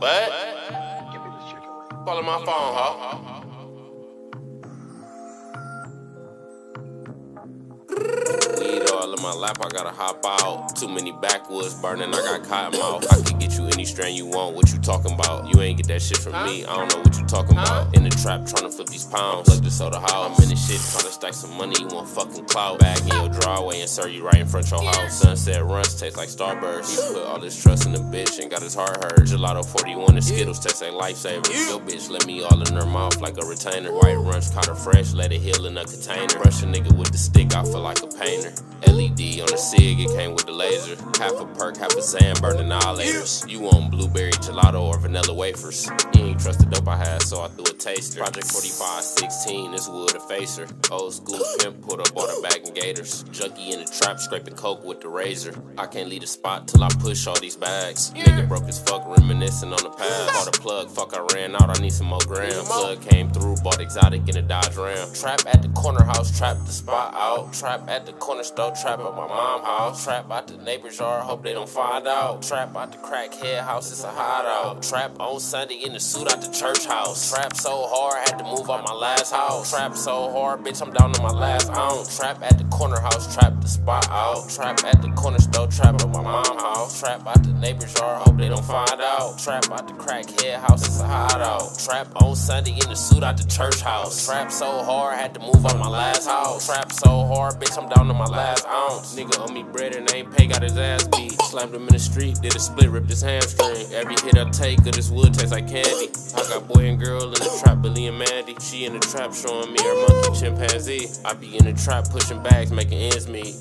What? Give me chicken. Calling my phone, huh? All in my lap, I gotta hop out. Too many backwoods burning, I got cotton mouth. I can get you any strain you want, what you talking about? You ain't get that shit from me, I don't know what you talking about. In the trap, tryna flip these pounds. Plug this soda house. I'm in the shit, tryna stack some money, you want fucking clout. Bag in your driveway and serve you right in front your house. Sunset Runtz taste like Starburst. He put all this trust in the bitch and got his heart hurt. Gelato 41 and Skittles taste like lifesavers. Your bitch let me all in her mouth like a retainer. White Runtz kinda fresh, let it heal in a container. Brush a nigga with the stick, I feel like a painter. LED on the SIG, it came with the laser. Half a perk, half a Zan, burning annihilators. You want blueberry gelato or vanilla wafers? You ain't trust the dope I had, so I threw a taster. Project 4516, this wood a facer. Old school pimp, put up, bought a bag and gators. Junkie in the trap, scraping coke with the razor. I can't leave the spot till I push all these bags. Nigga broke as fuck, reminiscing on the past. Bought a plug, fuck, I ran out, I need some more grams. Plug came through, bought exotic in a Dodge Ram. Trap at the corner house, trap the spot out. Trap at the corner store, trap at my mom house. Trap out the neighbor's yard, hope they don't find out. Trap out the crackhead house, it's a hideout. Trap on Sunday in the suit out the church house. Trap so hard, had to move out my last house. Trap so hard, bitch, I'm down to my last ounce. Trap at the corner house, trap the spot out. Trap at the corner store, trap Trap out the neighbor's yard, hope they don't find out. Trap out the crackhead house, it's a hideout. Trap on Sunday in the suit out the church house. Trap so hard, had to move out my last house. Trap so hard, bitch, I'm down to my last ounce. Nigga owe me bread and ain't pay, got his ass beat. Slammed him in the street, did a split, ripped his hamstring. Every hit I take of this wood tastes like candy. I got boy and girl in the trap, Billy and Mandy. She in the trap showing me her monkey chimpanzee. I be in the trap pushing bags, making ends meet.